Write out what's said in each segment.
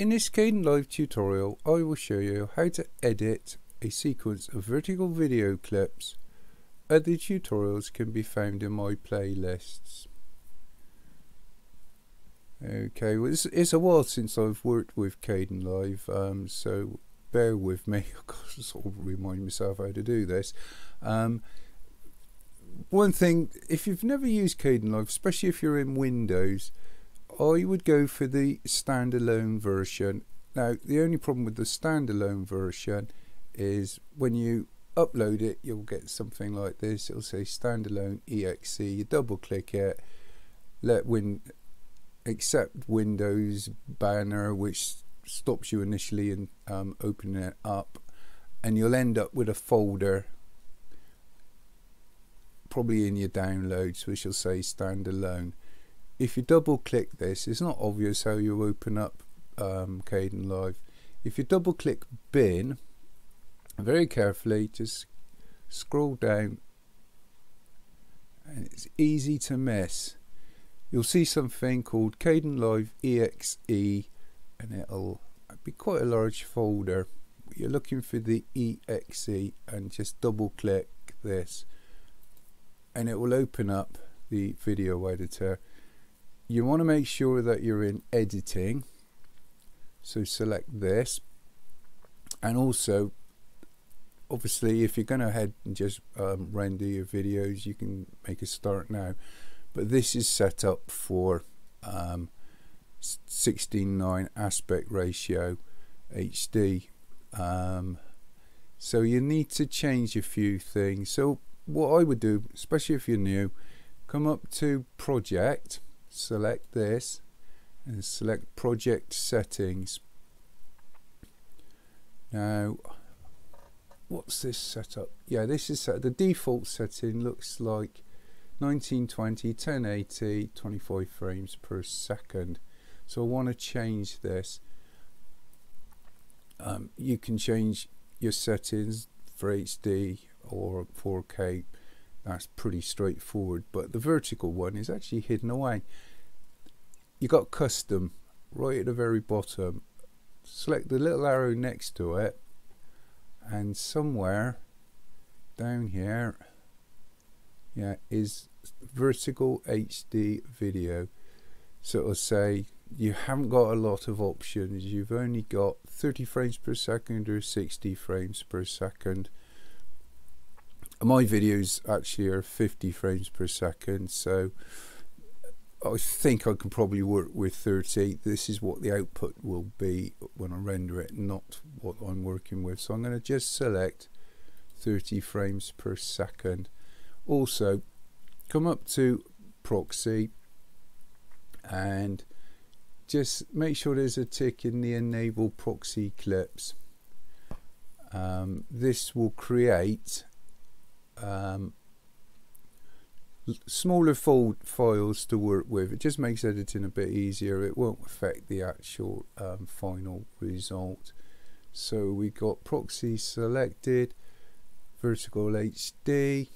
In this Caden Kdenlive tutorial I will show you how to edit a sequence of vertical video clips. Other tutorials can be found in my playlists. Okay, well it's, it's a while since I've worked with Kdenlive, um, so bear with me. I've got to sort of remind myself how to do this. Um, one thing, if you've never used Caden Kdenlive, especially if you're in Windows, I would go for the standalone version. Now, the only problem with the standalone version is when you upload it, you'll get something like this. It'll say standalone exe. You double click it, let Win accept Windows banner, which stops you initially in um, opening it up, and you'll end up with a folder probably in your downloads which will say standalone if you double click this, it's not obvious how you open up um, Live. If you double click bin, very carefully, just scroll down and it's easy to miss. You'll see something called Kdenlive EXE and it'll be quite a large folder. You're looking for the EXE and just double click this and it will open up the video editor you want to make sure that you're in editing. So select this. And also obviously if you're going to head and just um, render your videos you can make a start now. But this is set up for um, 16:9 aspect ratio HD um, so you need to change a few things. So what I would do especially if you're new come up to project select this and select project settings. Now what's this setup? Yeah this is set the default setting looks like 1920 1080 25 frames per second. So I want to change this. Um, you can change your settings for HD or 4K that's pretty straightforward but the vertical one is actually hidden away. You got custom right at the very bottom. Select the little arrow next to it and somewhere down here yeah is vertical HD video. So it'll say you haven't got a lot of options. You've only got 30 frames per second or 60 frames per second my videos actually are 50 frames per second so I think I can probably work with 30 this is what the output will be when I render it not what I'm working with. So I'm going to just select 30 frames per second. Also come up to proxy and just make sure there's a tick in the enable proxy clips. Um, this will create um, smaller files to work with. It just makes editing a bit easier. It won't affect the actual um, final result. So we got proxy selected, vertical HD,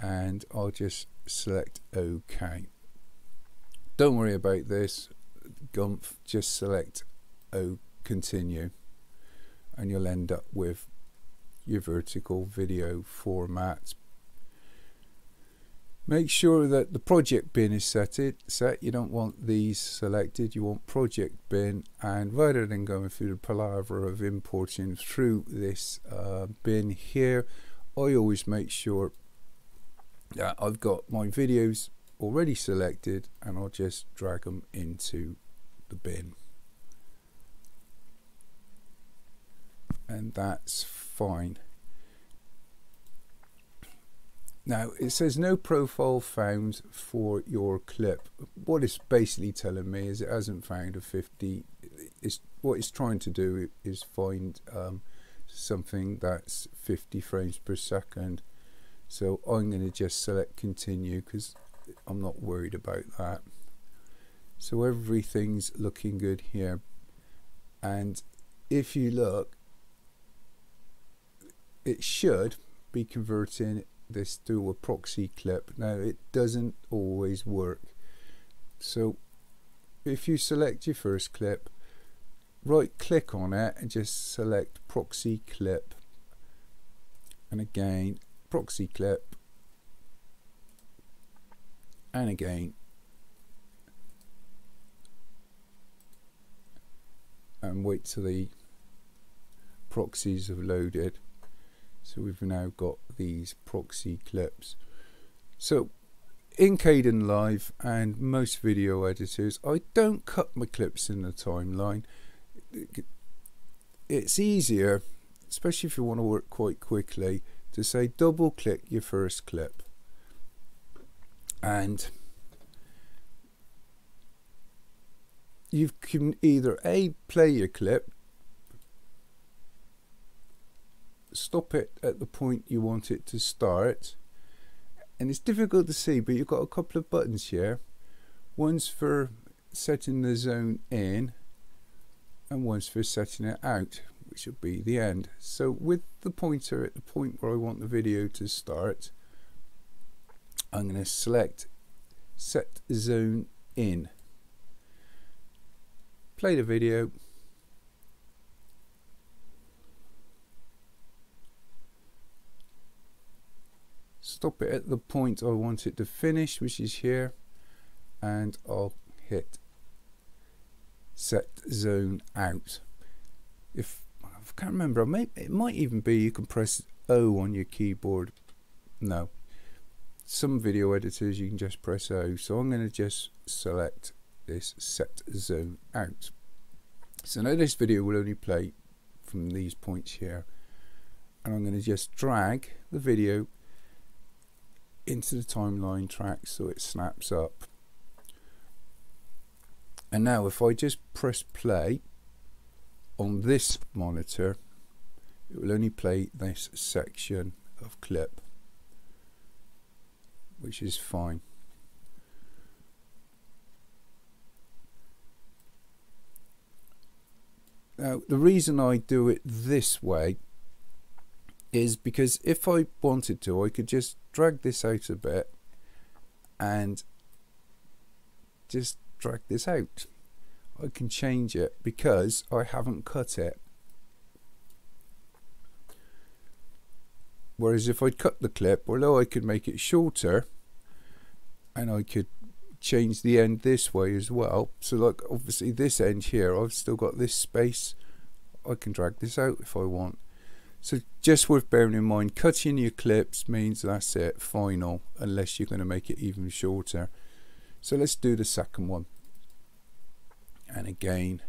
and I'll just select OK. Don't worry about this. Gumph, just select O continue and you'll end up with your vertical video format. Make sure that the project bin is set. It, set. You don't want these selected. You want project bin. And rather than going through the palaver of importing through this uh, bin here, I always make sure that I've got my videos already selected and I'll just drag them into the bin. And that's fine. Now it says no profile found for your clip. What it's basically telling me is it hasn't found a 50. It's what it's trying to do is find um, something that's 50 frames per second. So I'm going to just select continue because I'm not worried about that. So everything's looking good here. And if you look, it should be converting this to a proxy clip. Now it doesn't always work. So if you select your first clip, right click on it and just select proxy clip and again proxy clip and again and wait till the proxies have loaded so we've now got these proxy clips. So in Kdenlive and most video editors I don't cut my clips in the timeline. It's easier especially if you want to work quite quickly to say double click your first clip. And you can either a play your clip stop it at the point you want it to start. And it's difficult to see but you've got a couple of buttons here. One's for setting the zone in and one's for setting it out which will be the end. So with the pointer at the point where I want the video to start I'm going to select set zone in. Play the video stop it at the point I want it to finish which is here and I'll hit set zone out. If I can't remember may, it might even be you can press O on your keyboard. No. Some video editors you can just press O. So I'm going to just select this set zone out. So now this video will only play from these points here. And I'm going to just drag the video into the timeline track so it snaps up. And now if I just press play on this monitor it will only play this section of clip which is fine. Now the reason I do it this way is because if I wanted to I could just drag this out a bit and just drag this out. I can change it because I haven't cut it. Whereas if I'd cut the clip although I could make it shorter and I could change the end this way as well. So like obviously this end here I've still got this space. I can drag this out if I want so just worth bearing in mind, cutting your clips means that's it, final, unless you're going to make it even shorter. So let's do the second one. And again,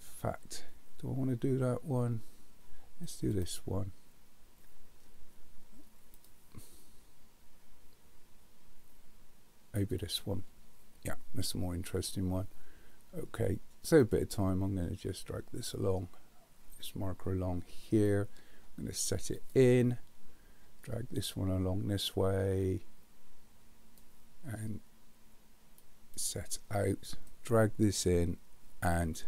in fact, do I want to do that one? Let's do this one. Maybe this one. Yeah, that's a more interesting one. Okay, so a bit of time, I'm going to just drag this along this marker along here. I'm going to set it in, drag this one along this way, and set out, drag this in, and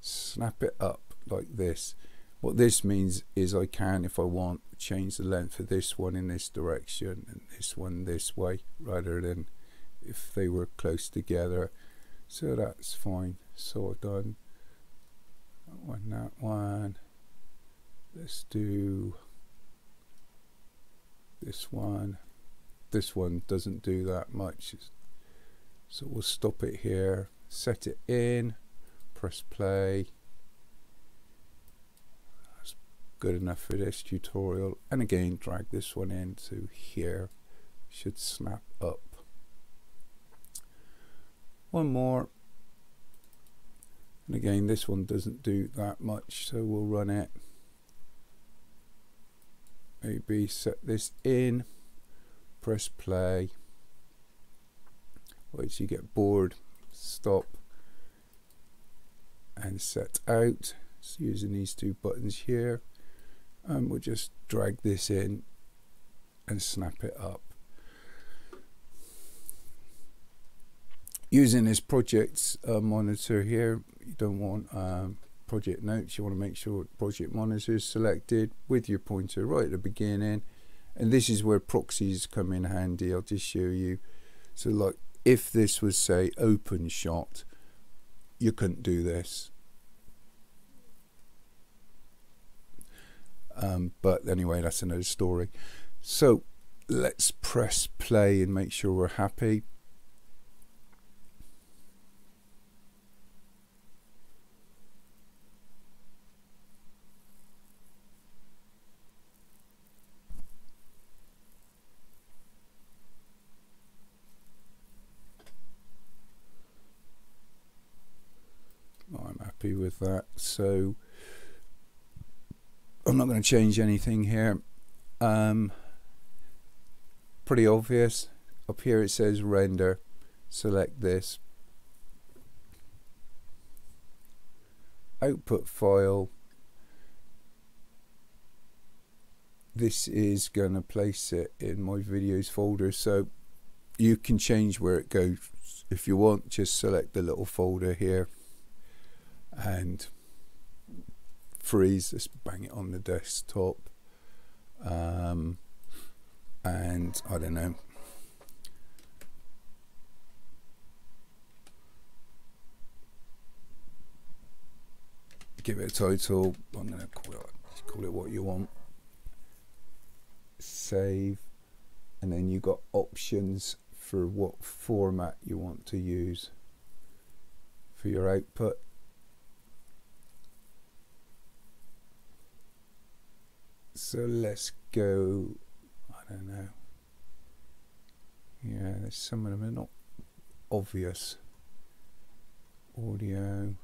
snap it up like this. What this means is I can, if I want, change the length of this one in this direction and this one this way, rather than if they were close together. So that's fine. So I've done one, that one. Let's do this one. This one doesn't do that much. So we'll stop it here, set it in, press play. That's good enough for this tutorial. And again, drag this one into here. Should snap up. One more and again this one doesn't do that much so we'll run it. Maybe set this in. Press play. Once you get bored. Stop. And set out. So using these two buttons here. And we'll just drag this in and snap it up using this project uh, monitor here you don't want um, project notes you want to make sure project monitor is selected with your pointer right at the beginning and this is where proxies come in handy I'll just show you so like if this was say OpenShot you couldn't do this. Um, but anyway, that's another story. So let's press play and make sure we're happy. I'm happy with that. So I'm not going to change anything here. Um, pretty obvious. Up here it says render. Select this. Output file. This is going to place it in my videos folder. So you can change where it goes if you want. Just select the little folder here and freeze. Let's bang it on the desktop. Um, and I don't know. Give it a title. I'm going to call it, call it what you want. Save. And then you got options for what format you want to use for your output. So let's go, I don't know. Yeah, there's some of them are not obvious. Audio.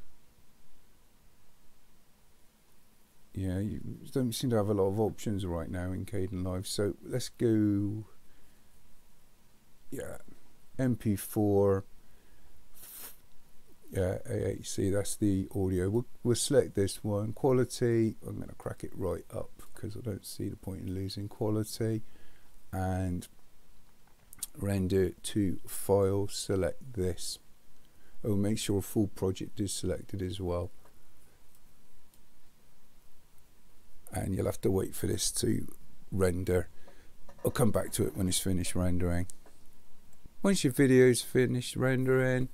Yeah, you don't seem to have a lot of options right now in Kdenlive. So let's go, yeah, MP4 yeah, AHC, that's the audio. We'll, we'll select this one. Quality, I'm going to crack it right up because I don't see the point in losing quality. And render to file, select this. Oh, make sure full project is selected as well. And you'll have to wait for this to render. I'll come back to it when it's finished rendering. Once your video is finished rendering,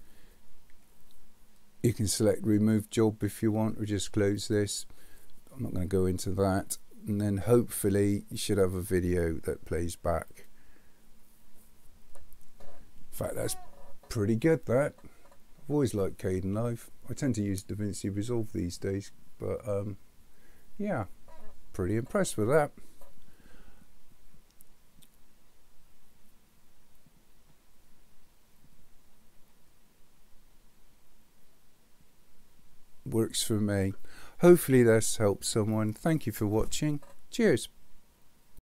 you can select remove job if you want or just close this I'm not going to go into that and then hopefully you should have a video that plays back. In fact that's pretty good that. I've always liked Kdenlive I tend to use DaVinci Resolve these days but um, yeah pretty impressed with that. Works for me. Hopefully this helps someone. Thank you for watching. Cheers.